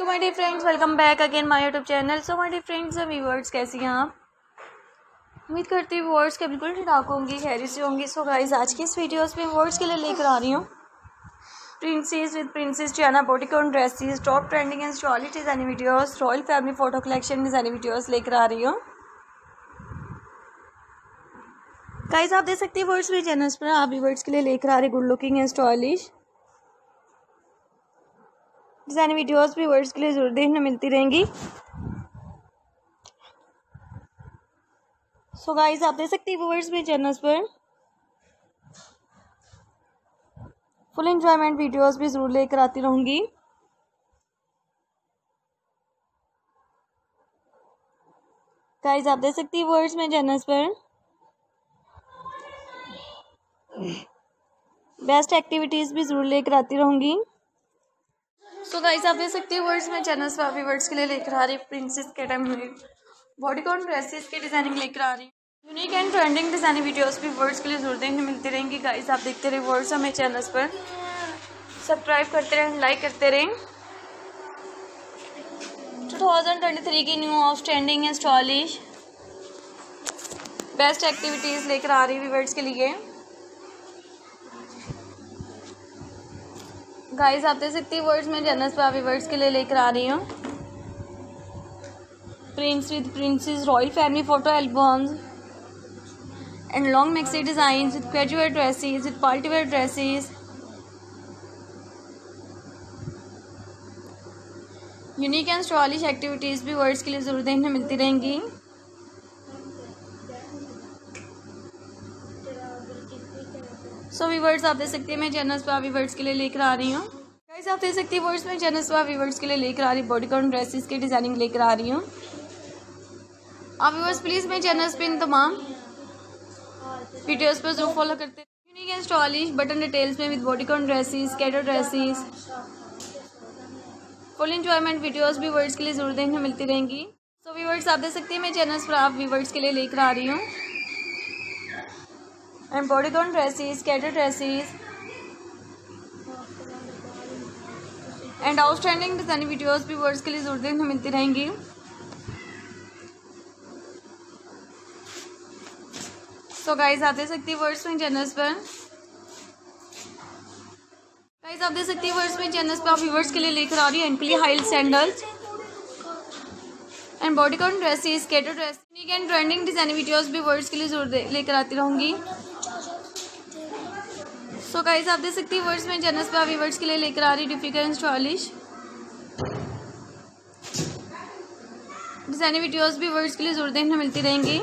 My dear friends welcome back again my YouTube channel so my dear friends viewers कैसी हैं आप? उम्मीद करती हूँ व्यूवर्स के बिल्कुल ठीक होंगी खैर से होंगी। सो गाइस आज की इस वीडियोस में व्यूवर्स के लिए लेकर आ रही हूँ। प्रिंसेस विद प्रिंसेस चाना बोटिकॉन dresses top trending and stylish designing videos royal family photo collection designing videos लेकर आ रही हूँ। गाइस आप देख सकते हैं वर्ड्स मेरे चैनल्स पर, आप भी वर्ड्स के लिए लेकर आ रहे good looking and stylish design videos भी वर्ड्स के लिए ज़रूर देखने मिलती रहेंगी। सो so गाइस आप देख सकते हैं वर्ड्स मेरे चैनल्स पर। फुल एंजॉयमेंट वीडियोस भी ज़रूर लेकर आती रहूँगी। गाइस आप देख सकती हैं वर्ड्स में चैनल्स पर। बेस्ट एक्टिविटीज़ भी ज़रूर लेकर आती रहूँगी। सो गाइस आप देख सकते हैं वर्ड्स में चैनल्स पर वर्ड्स के लिए लेकर आ रही प्रिंसेस के टाइम हुई बॉडीकॉन ड्रेसेस की डिज़ाइनिंग लेकर आ रही unique and trending designing videos भी वर्ड्स के लिए ज़रूर देखने मिलती रहेंगी। गाइस आप देखते रहे वर्ड्स हमें चैनल्स पर। सब्सक्राइब करते रहें लाइक करते रहें। टू थाउज़ेंड ट्वेंटी थ्री की new of trending and stylish best activities लेकर आ रही वर्ड्स के लिए। गाइस आप देख सकती वर्ड्स में जनरस पावी वर्ड्स के लिए लेकर आ रही हूँ। Prince with princess royal family photo albums and long maxi design with casual dresses with party wear dresses unique and stylish activities भी वर्ड्स के लिए ज़रूर देखने मिलती रहेंगी। सो वीवर्ड्स आप देख सकते हैं मैं चैनल्स पर वीवर्ड्स के लिए लेकर आ रही हूँ। गाइस आप देख सकते हैं वर्ड्स में चैनल्स पर वीवर्ड्स के लिए लेकर आ रही बॉडी कॉन ड्रेसेस की डिज़ाइनिंग लेकर आ रही हूँ। आप व्यूवर्स प्लीज़ मेरे चैनल्स पे इन तमाम वीडियोस पर ज़रूर फॉलो करते unique and stylish button details में with bodycon dresses skater dresses full enjoyment videos भी वर्ड्स के लिए ज़रूर देखने मिलती रहेंगी। सो so, वीवर्ड्स आप देख सकते हैं मैं चैनल्स पर आप वीवर्ड्स के लिए लेकर आ रही हूँ। And bodycon dresses skater dresses and outstanding designing videos भी वर्ड्स के लिए ज़रूर देखने मिलती रहेंगी। सो गाइस आप देख सकती है वर्ड्स में चैनल्स पर। गाइस आप देख सकती है वर्ड्स में चैनल्स पर आप व्यूवर्स के लिए लेकर आ रही है ankle heel sandals and bodycon dresses skater dress and trending designing videos भी वर्ड्स के लिए ज़रूर लेकर आती रहूँगी। सो so गाइस आप देख सकती हैं वर्ड्स में जनस पे अभी वर्ड्स के लिए लेकर आ रही डिफ़िकल्ट स्टॉलिश डिज़ाइनिंग वीडियोस भी वर्ड्स के लिए ज़ोर देखने मिलती रहेंगी।